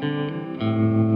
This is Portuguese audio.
Música